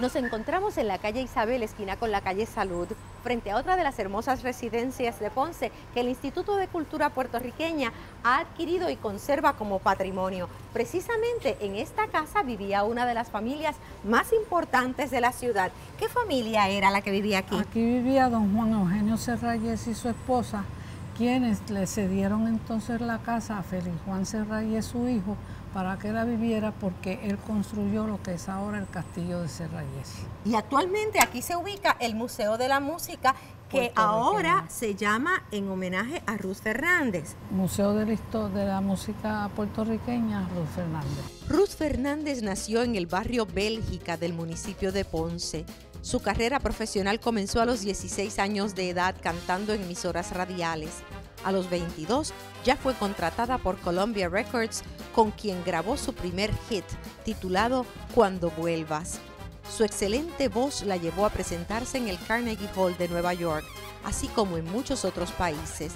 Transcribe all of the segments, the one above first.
Nos encontramos en la calle Isabel, esquina con la calle Salud, frente a otra de las hermosas residencias de Ponce que el Instituto de Cultura Puertorriqueña ha adquirido y conserva como patrimonio. Precisamente en esta casa vivía una de las familias más importantes de la ciudad. ¿Qué familia era la que vivía aquí? Aquí vivía don Juan Eugenio Serrayes y su esposa, quienes le cedieron entonces la casa a Félix Juan Serrayes, su hijo, para que la viviera porque él construyó lo que es ahora el castillo de Serrayes. Y actualmente aquí se ubica el Museo de la Música que ahora se llama en homenaje a Ruth Fernández. Museo de la, de la Música Puertorriqueña, Ruth Fernández. Ruth Fernández nació en el barrio Bélgica del municipio de Ponce. Su carrera profesional comenzó a los 16 años de edad cantando en emisoras radiales. A los 22 ya fue contratada por Columbia Records, con quien grabó su primer hit, titulado Cuando vuelvas. Su excelente voz la llevó a presentarse en el Carnegie Hall de Nueva York, así como en muchos otros países.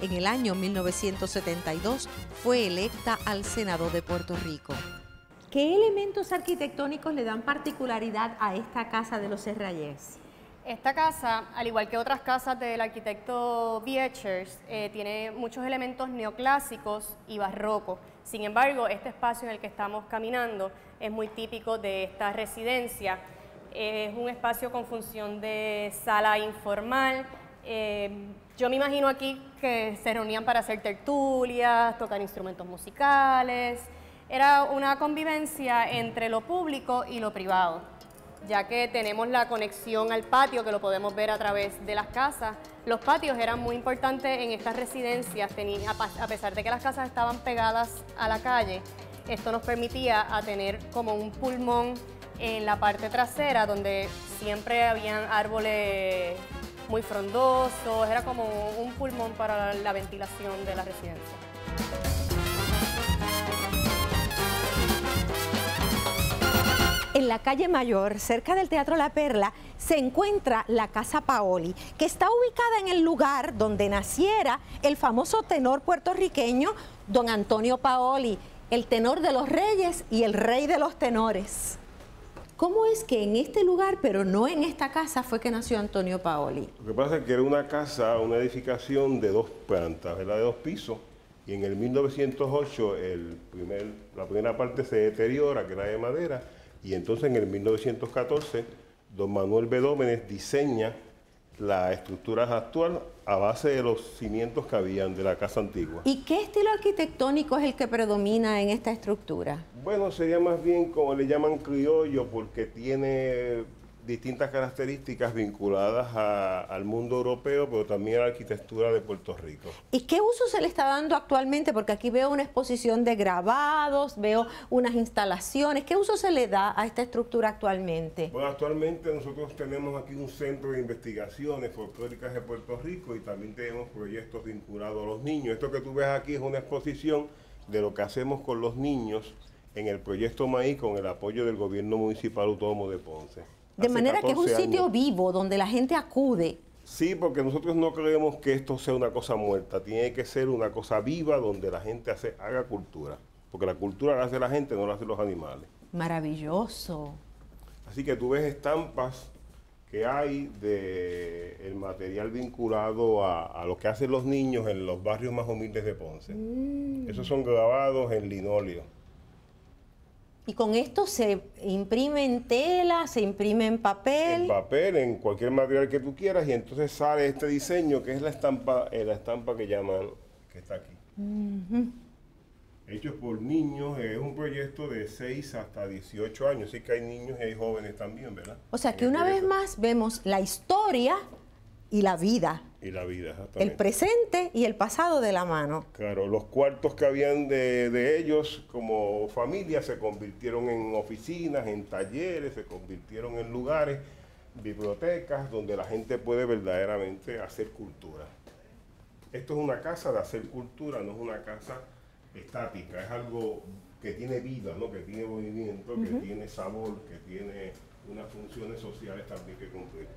En el año 1972 fue electa al Senado de Puerto Rico. ¿Qué elementos arquitectónicos le dan particularidad a esta casa de los Serrayes? Esta casa, al igual que otras casas del arquitecto Viechers, eh, tiene muchos elementos neoclásicos y barrocos. Sin embargo, este espacio en el que estamos caminando es muy típico de esta residencia. es un espacio con función de sala informal. Eh, yo me imagino aquí que se reunían para hacer tertulias, tocar instrumentos musicales. Era una convivencia entre lo público y lo privado ya que tenemos la conexión al patio que lo podemos ver a través de las casas. Los patios eran muy importantes en estas residencias, a pesar de que las casas estaban pegadas a la calle, esto nos permitía a tener como un pulmón en la parte trasera donde siempre habían árboles muy frondosos, era como un pulmón para la ventilación de la residencia. En la calle Mayor, cerca del Teatro La Perla, se encuentra la Casa Paoli, que está ubicada en el lugar donde naciera el famoso tenor puertorriqueño don Antonio Paoli, el tenor de los reyes y el rey de los tenores. ¿Cómo es que en este lugar, pero no en esta casa, fue que nació Antonio Paoli? Lo que pasa es que era una casa, una edificación de dos plantas, ¿verdad? de dos pisos, y en el 1908 el primer, la primera parte se deteriora, que era de madera, y entonces en el 1914, don Manuel Bedómenes diseña la estructura actual a base de los cimientos que habían de la casa antigua. ¿Y qué estilo arquitectónico es el que predomina en esta estructura? Bueno, sería más bien como le llaman criollo porque tiene distintas características vinculadas al mundo europeo, pero también a la arquitectura de Puerto Rico. ¿Y qué uso se le está dando actualmente? Porque aquí veo una exposición de grabados, veo unas instalaciones. ¿Qué uso se le da a esta estructura actualmente? Bueno, actualmente nosotros tenemos aquí un centro de investigaciones folclóricas de Puerto Rico y también tenemos proyectos vinculados a los niños. Esto que tú ves aquí es una exposición de lo que hacemos con los niños en el proyecto Maíz con el apoyo del gobierno municipal autónomo de Ponce. De manera que es un sitio vivo donde la gente acude. Sí, porque nosotros no creemos que esto sea una cosa muerta, tiene que ser una cosa viva donde la gente hace, haga cultura, porque la cultura la hace la gente, no la hacen los animales. Maravilloso. Así que tú ves estampas que hay de el material vinculado a, lo que hacen los niños en los barrios más humildes de Ponce. Mm. Esos son grabados en linóleo. Y con esto se imprime en tela, se imprime en papel. En papel, en cualquier material que tú quieras, y entonces sale este diseño que es la estampa, eh, la estampa que llaman, que está aquí. Hecho por niños, es un proyecto de 6 hasta 18 años, así que hay niños y hay jóvenes también, ¿verdad? O sea que una vez más vemos la historia y la vida. Y la vida, El presente y el pasado de la mano. Claro, los cuartos que habían de, ellos como familia se convirtieron en oficinas, en talleres, se convirtieron en lugares, bibliotecas, donde la gente puede verdaderamente hacer cultura. Esto es una casa de hacer cultura, no es una casa estática, es algo que tiene vida, ¿no? que tiene movimiento, que tiene sabor, que tiene unas funciones sociales también que cumplir.